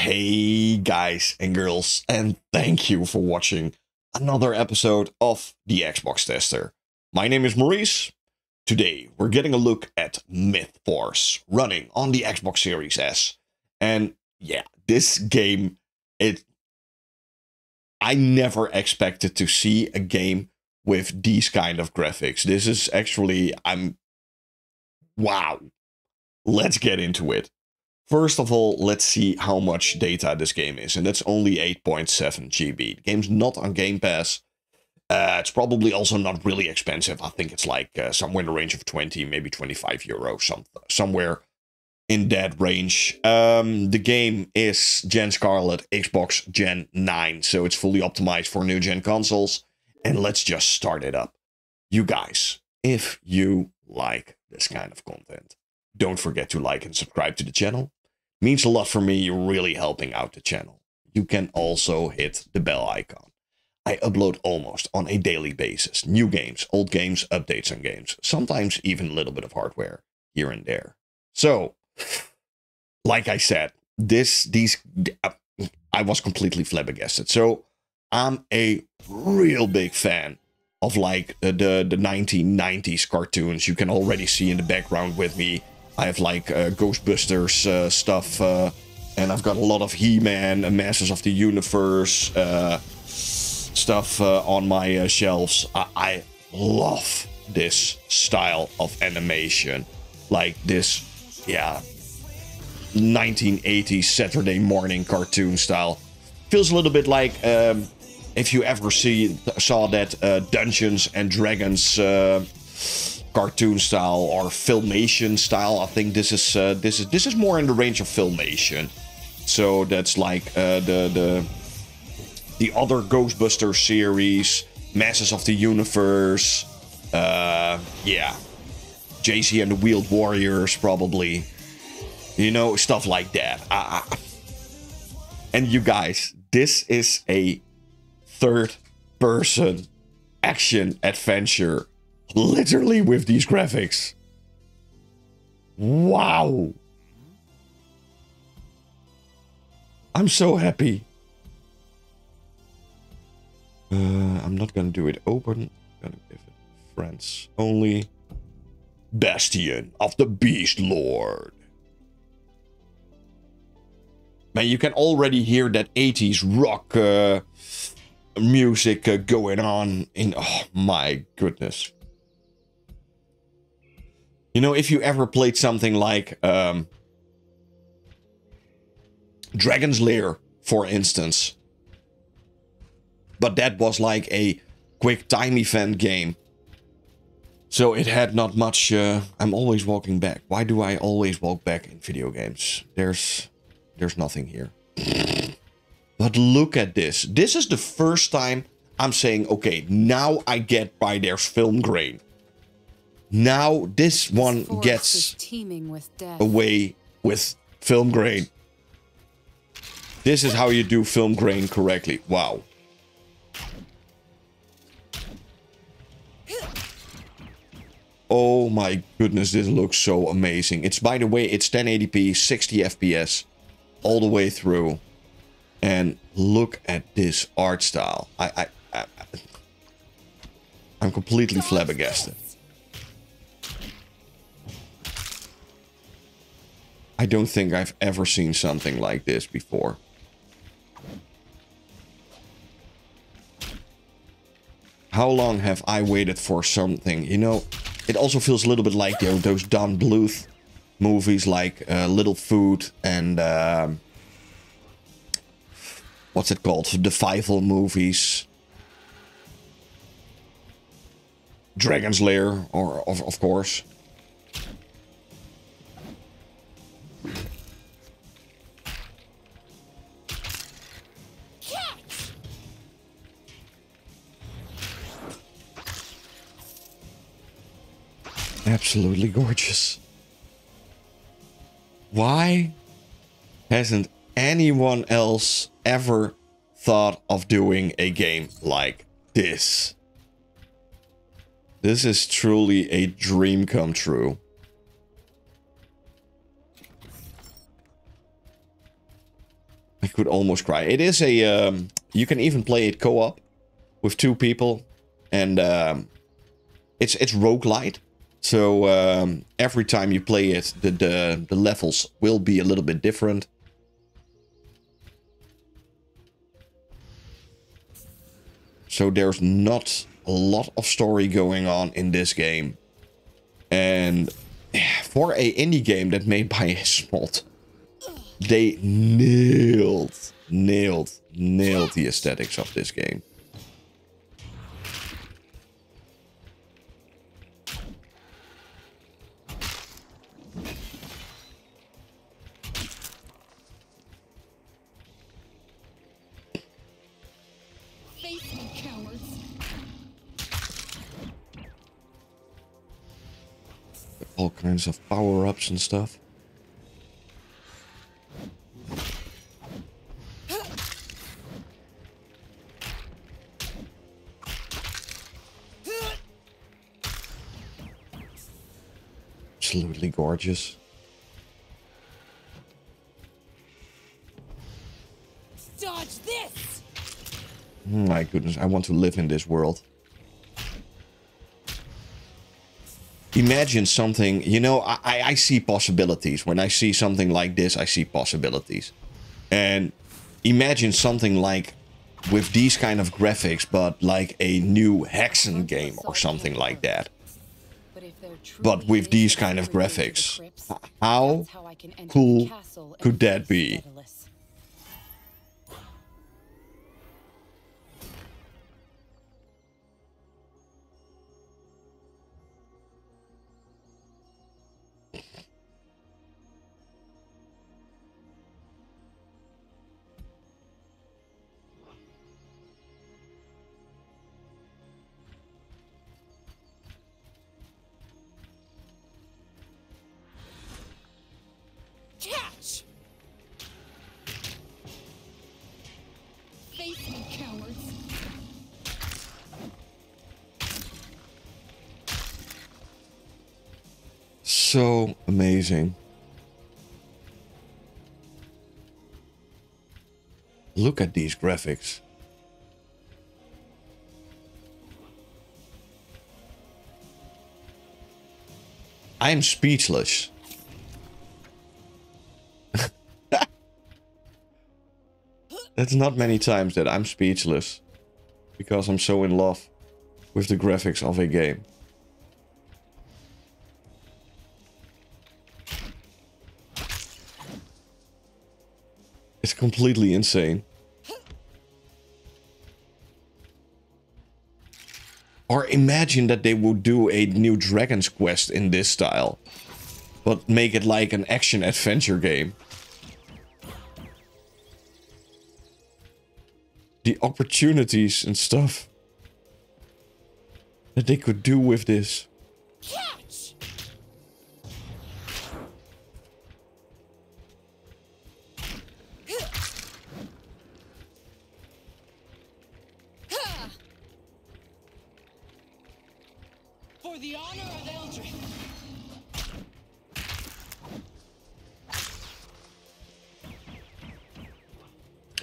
Hey guys and girls, and thank you for watching another episode of the Xbox Tester. My name is Maurice. Today we're getting a look at Mythforce running on the Xbox Series S. And yeah, this game, it I never expected to see a game with these kind of graphics. This is actually I'm wow. Let's get into it. First of all, let's see how much data this game is, and that's only 8.7 GB. The game's not on Game Pass. Uh, it's probably also not really expensive. I think it's like uh, somewhere in the range of 20, maybe 25 euros, some, somewhere in that range. Um, the game is Gen Scarlett, Xbox Gen 9, so it's fully optimized for new gen consoles. And let's just start it up. You guys, if you like this kind of content, don't forget to like and subscribe to the channel means a lot for me. You're really helping out the channel. You can also hit the bell icon. I upload almost on a daily basis. New games, old games, updates on games. Sometimes even a little bit of hardware here and there. So, like I said, this, these, I was completely flabbergasted. So, I'm a real big fan of like the, the, the 1990s cartoons. You can already see in the background with me I have like uh, Ghostbusters uh, stuff, uh, and I've got a lot of He-Man, Masters of the Universe uh, stuff uh, on my uh, shelves. I, I love this style of animation, like this, yeah, 1980s Saturday morning cartoon style. Feels a little bit like um, if you ever see saw that Dungeons and Dragons cartoon style or filmation style. I think this is uh, this is this is more in the range of filmation. So that's like uh, the the the other Ghostbuster series, Masters of the Universe. Uh, yeah, Jayce and the Wheeled Warriors probably. You know stuff like that. I, and you guys, this is a third person action adventure Literally with these graphics. Wow. I'm so happy. Uh, I'm not gonna do it open. I'm gonna give it friends only. Bastion of the Beast Lord. Man, you can already hear that 80s rock uh, music uh, going on in... Oh, my goodness. You know, if you ever played something like um, Dragon's Lair, for instance, but that was like a quick time event game. So it had not much... Uh, I'm always walking back. Why do I always walk back in video games? There's, there's nothing here. But look at this. This is the first time I'm saying, okay, now I get why there's film grain. Now this one gets with away with film grain. This is how you do film grain correctly. Wow. Oh my goodness, this looks so amazing. It's, by the way, it's 1080p, 60 FPS, all the way through. And look at this art style. I, I, I I'm completely flabbergasted. I don't think I've ever seen something like this before. How long have I waited for something? You know, it also feels a little bit like you know, those Don Bluth movies like uh, Littlefoot and... Uh, what's it called? The Fievel movies. Dragon's Lair, or of, of course. Absolutely gorgeous. Why hasn't anyone else ever thought of doing a game like this? This is truly a dream come true. I could almost cry. It is a um, you can even play it co-op with two people, and um, it's it's roguelite. So um, every time you play it, the, the the levels will be a little bit different. So there's not a lot of story going on in this game. And for a indie game that made by a Smalt, they nailed, nailed, nailed the aesthetics of this game. All kinds of power-ups and stuff. Absolutely gorgeous. My goodness, I want to live in this world. Imagine something, you know, I, I see possibilities. When I see something like this, I see possibilities. And imagine something like with these kind of graphics, but like a new Hexen game or something like that. But, if there But truly with these kind of third way to the graphics, how that's how I can enter cool the castle and could that be? So amazing. Look at these graphics. I am speechless. That's not many times that I'm speechless. Because I'm so in love with the graphics of a game. It's completely insane. Or imagine that they would do a new Dragon's Quest in this style. But make it like an action adventure game. The opportunities and stuff that they could do with this. For the honor of Eldrick.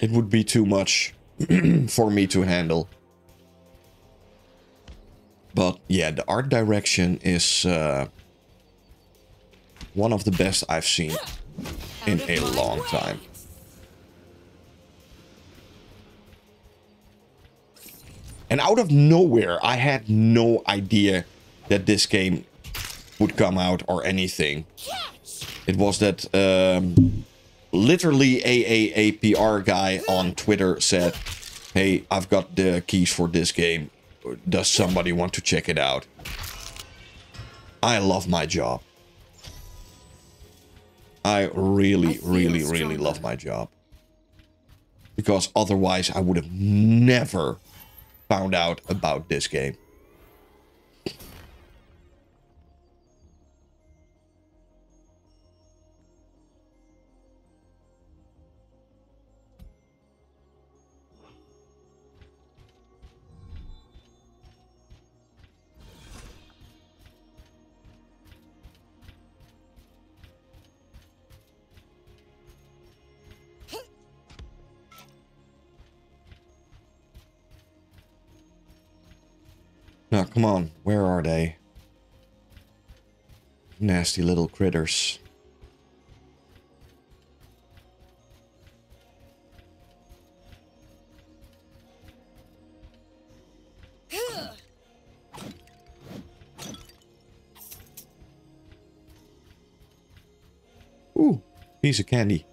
It would be too much for me to handle. But yeah, the art direction is uh, one of the best I've seen in a long time. And out of nowhere, I had no idea that this game would come out or anything. It was that um, literally a, a, a PR guy on Twitter said, Hey, I've got the keys for this game. Does somebody want to check it out? I love my job. I really, really, really love my job. Because otherwise, I would have never found out about this game. Come on, where are they? Nasty little critters. Ooh, piece of candy.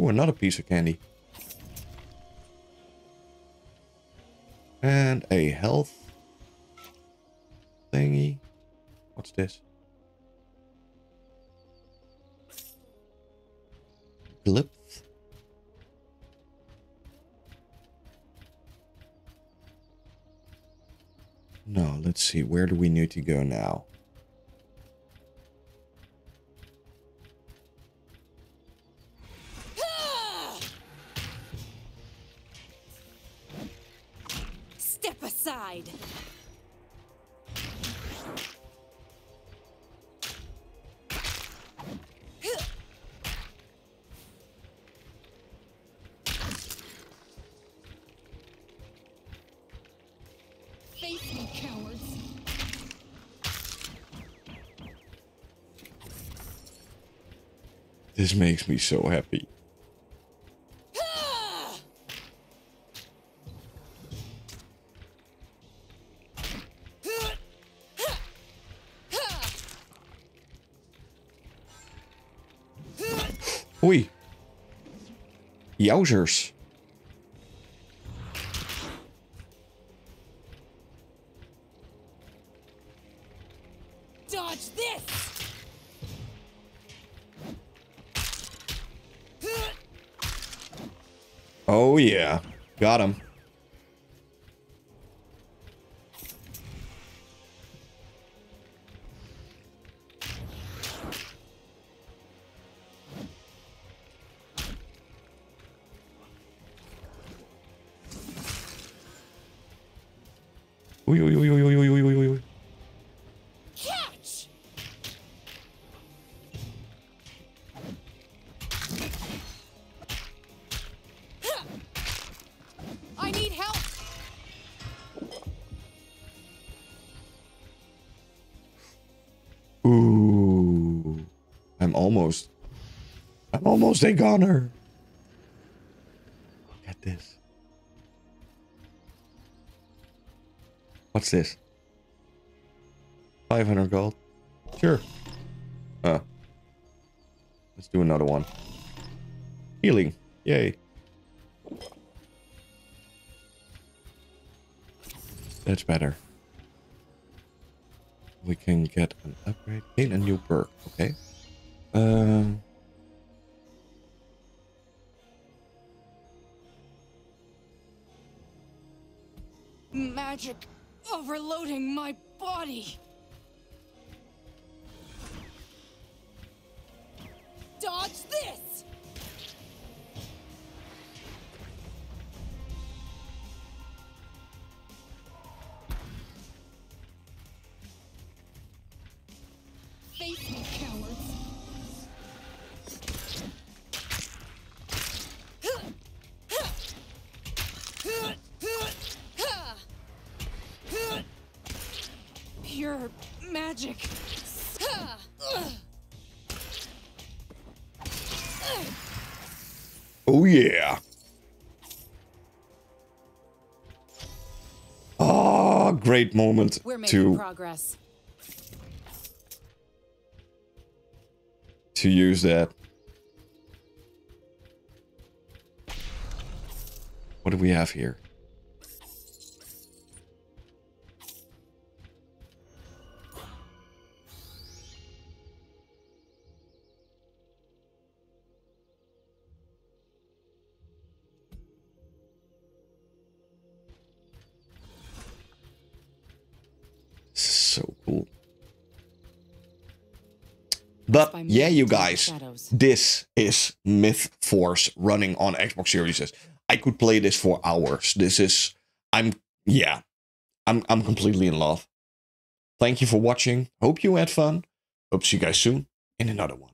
Ooh, another piece of candy. And a health thingy. What's this? Glyph. No, let's see. Where do we need to go now? This makes me so happy. Oei. Jouzers. Got him. Oei, oei, oei, oei, oei, I'm almost. I'm almost a goner. Look at this. What's this? 500 gold. Sure. Uh. Let's do another one. Healing. Yay. That's better. We can get an upgrade. Gain a new perk. Okay. Um. Magic overloading my body. Dodge this! Magic. Oh yeah. Ah, great moment We're to progress. to use that. What do we have here? But yeah, you guys, this is Mythforce running on Xbox Series S. I could play this for hours. This is, I'm, yeah, I'm, I'm completely in love. Thank you for watching. Hope you had fun. Hope to see you guys soon in another one.